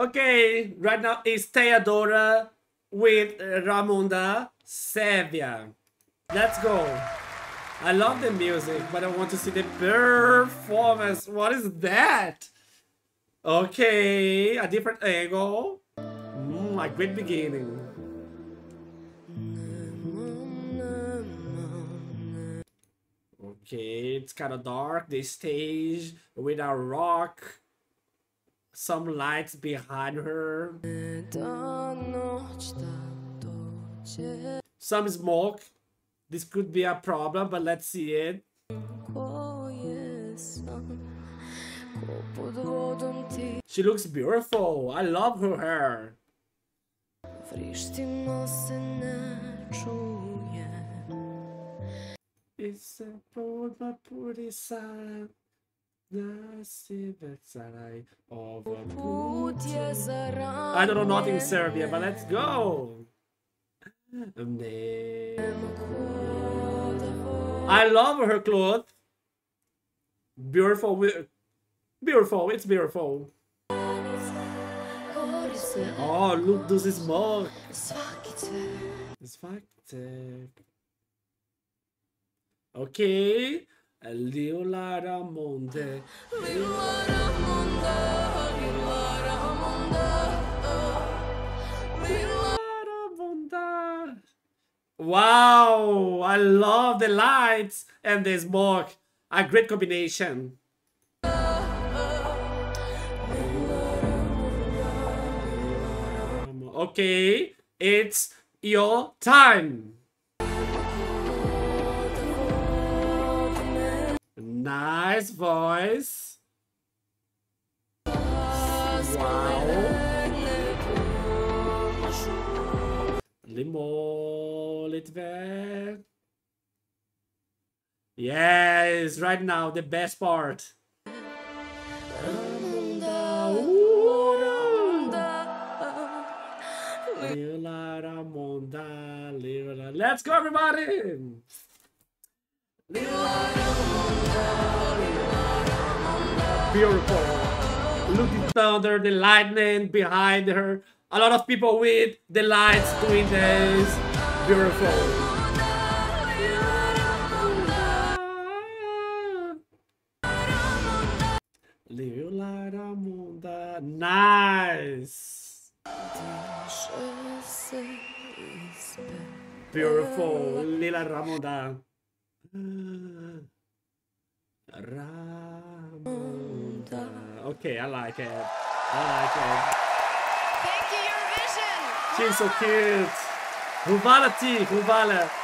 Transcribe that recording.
Okay, right now it's Teya Dora with Ramonda Sevia. Let's go. I love the music, but I want to see the performance. What is that? Okay, a different angle. Mm, a great beginning. Okay, it's kind of dark. The stage with a rock. Some lights behind her. Some smoke. This could be a problem, but let's see it. She looks beautiful. I love her hair. It's a my pretty side. I don't know nothing Serbia, but let's go. I love her clothes. Beautiful. Beautiful. It's beautiful. Oh, look, this is more. Svaktek. Okay. Lila Ramonda. Wow, I love the lights and the smoke. A great combination. Okay, it's your time. Nice voice. Wow. Limo Litve. Yes, right now the best part. Let's go, everybody! Beautiful. Looking thunder, the lightning behind her. A lot of people with the lights doing this. Beautiful. Nice. Beautiful. Lila Ramonda. Ramonda. Okay, I like it. I like it. Thank you, Eurovision. She's so cute. Huvala T, Huvala.